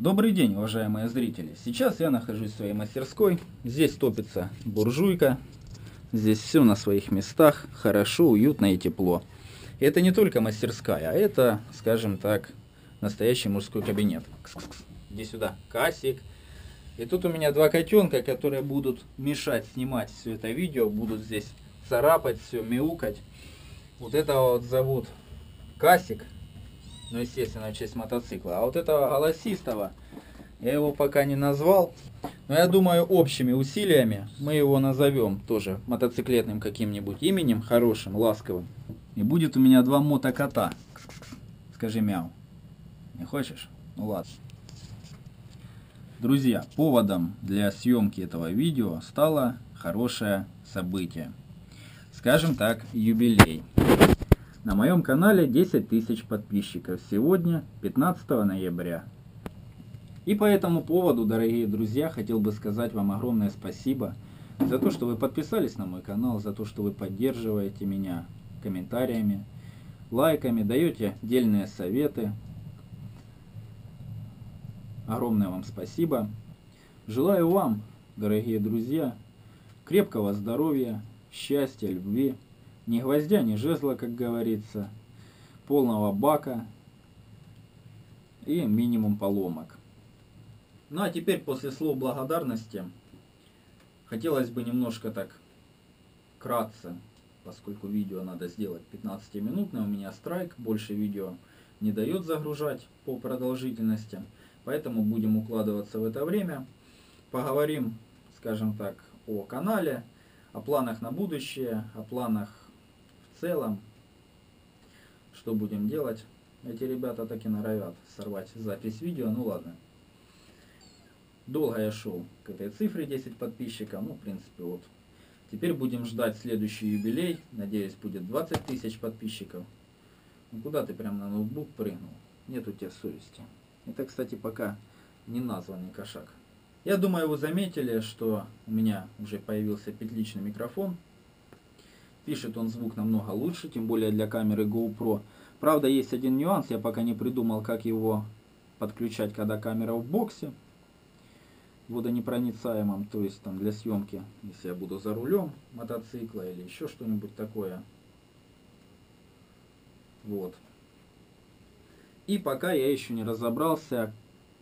Добрый день, уважаемые зрители. Сейчас я нахожусь в своей мастерской. Здесь топится буржуйка. Здесь все на своих местах, хорошо, уютно и тепло. И это не только мастерская, а это, скажем так, настоящий мужской кабинет. Кс -кс -кс. Иди сюда, касик. И тут у меня два котенка, которые будут мешать снимать все это видео, будут здесь царапать, все мяукать. Вот этого вот зовут Касик, ну, естественно, в честь мотоцикла. А вот этого голосистого, я его пока не назвал. Но я думаю, общими усилиями мы его назовем тоже мотоциклетным каким-нибудь именем, хорошим, ласковым. И будет у меня два мотокота. Скажи мяу. Не хочешь? Ну ладно. Друзья, поводом для съемки этого видео стало хорошее событие. Скажем так, юбилей. На моем канале 10 тысяч подписчиков. Сегодня 15 ноября. И по этому поводу, дорогие друзья, хотел бы сказать вам огромное спасибо за то, что вы подписались на мой канал, за то, что вы поддерживаете меня комментариями, лайками, даете дельные советы. Огромное вам спасибо. Желаю вам, дорогие друзья, крепкого здоровья, счастья, любви ни гвоздя, ни жезла, как говорится, полного бака и минимум поломок. Ну а теперь после слов благодарности хотелось бы немножко так кратце, поскольку видео надо сделать 15-минутное, у меня страйк, больше видео не дает загружать по продолжительности, поэтому будем укладываться в это время. Поговорим, скажем так, о канале, о планах на будущее, о планах целом, что будем делать? Эти ребята так и норовят сорвать запись видео, ну ладно. Долго я шел к этой цифре 10 подписчиков, ну в принципе вот. Теперь будем ждать следующий юбилей, надеюсь будет 20 тысяч подписчиков. Ну куда ты прям на ноутбук прыгнул? Нет у тебя совести. Это, кстати, пока не названный кошак. Я думаю, вы заметили, что у меня уже появился петличный микрофон. Пишет он звук намного лучше, тем более для камеры GoPro. Правда, есть один нюанс, я пока не придумал, как его подключать, когда камера в боксе водонепроницаемом, то есть там для съемки, если я буду за рулем мотоцикла или еще что-нибудь такое. Вот. И пока я еще не разобрался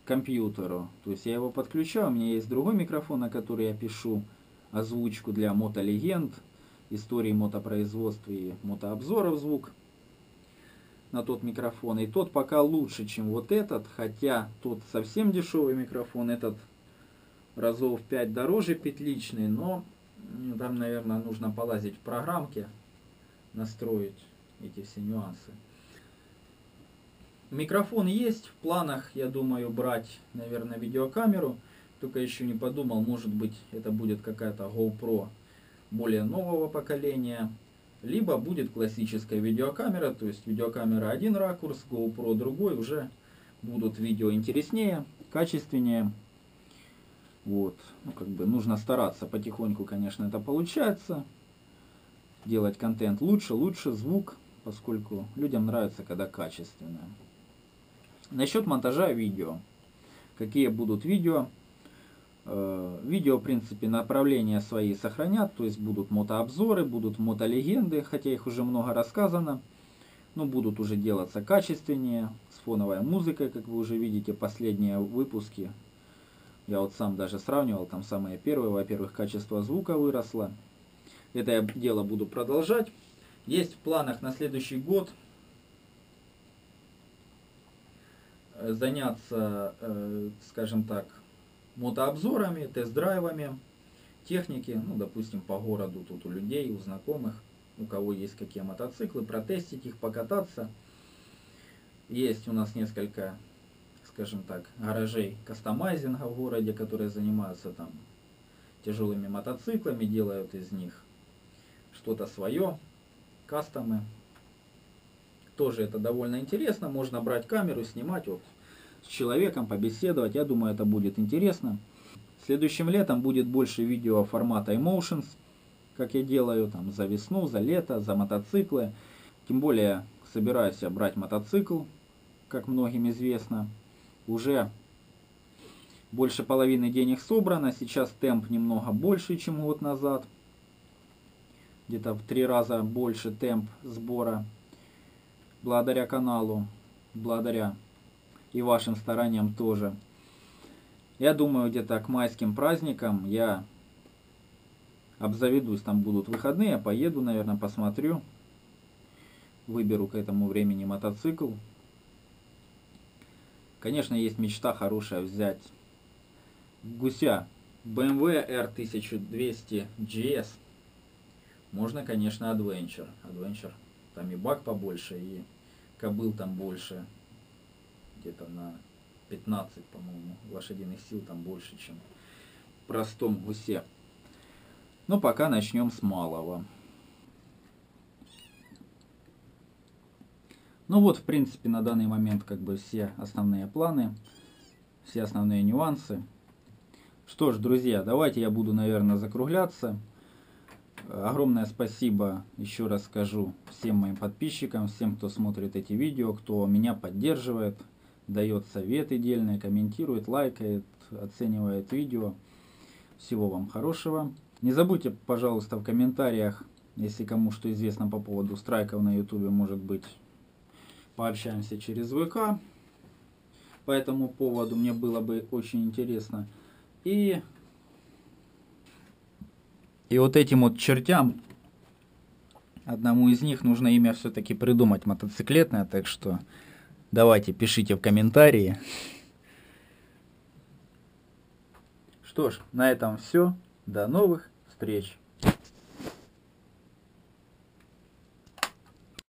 к компьютеру. То есть я его подключаю, у меня есть другой микрофон, на который я пишу озвучку для мотолегенд, истории мотопроизводства и мотообзоров звук на тот микрофон. И тот пока лучше, чем вот этот, хотя тот совсем дешевый микрофон, этот разов 5 дороже петличный, но там, наверное, нужно полазить в программке, настроить эти все нюансы. Микрофон есть, в планах, я думаю, брать, наверное, видеокамеру, только еще не подумал, может быть, это будет какая-то GoPro более нового поколения, либо будет классическая видеокамера, то есть видеокамера один ракурс, GoPro другой, уже будут видео интереснее, качественнее. Вот, ну как бы нужно стараться потихоньку, конечно, это получается. Делать контент лучше, лучше звук, поскольку людям нравится, когда качественно. Насчет монтажа видео. Какие будут видео? Э, видео, в принципе, направления свои сохранят, то есть будут мотообзоры, будут мотолегенды, хотя их уже много рассказано, но будут уже делаться качественнее, с фоновой музыкой, как вы уже видите, последние выпуски. Я вот сам даже сравнивал, там самые первые, во-первых, качество звука выросло. Это я дело буду продолжать. Есть в планах на следующий год э, заняться, э, скажем так, мотообзорами, тест-драйвами техники, ну, допустим, по городу тут у людей, у знакомых, у кого есть какие мотоциклы, протестить их, покататься. Есть у нас несколько, скажем так, гаражей кастомайзинга в городе, которые занимаются там тяжелыми мотоциклами, делают из них что-то свое, кастомы. Тоже это довольно интересно, можно брать камеру, снимать, вот с человеком, побеседовать. Я думаю, это будет интересно. Следующим летом будет больше видео формата Emotions, как я делаю там за весну, за лето, за мотоциклы. Тем более собираюсь брать мотоцикл, как многим известно. Уже Больше половины денег собрано. Сейчас темп немного больше, чем год назад. Где-то в три раза больше темп сбора. Благодаря каналу. Благодаря и вашим стараниям тоже. Я думаю, где-то к майским праздникам я обзаведусь, там будут выходные, поеду, наверное, посмотрю. Выберу к этому времени мотоцикл. Конечно, есть мечта хорошая взять гуся BMW R1200 GS. Можно, конечно, Adventure. Adventure. Там и бак побольше, и кобыл там больше. Где-то на 15, по-моему, лошадиных сил там больше, чем в простом гусе. Но пока начнем с малого. Ну вот, в принципе, на данный момент как бы все основные планы, все основные нюансы. Что ж, друзья, давайте я буду, наверное, закругляться. Огромное спасибо, еще раз скажу, всем моим подписчикам, всем, кто смотрит эти видео, кто меня поддерживает, дает советы дельные, комментирует, лайкает, оценивает видео. Всего вам хорошего. Не забудьте, пожалуйста, в комментариях, если кому что известно по поводу страйков на ютубе, может быть, пообщаемся через ВК. По этому поводу мне было бы очень интересно. И, и вот этим вот чертям, одному из них нужно имя все-таки придумать мотоциклетное, так что давайте пишите в комментарии. Что ж, на этом все. До новых встреч!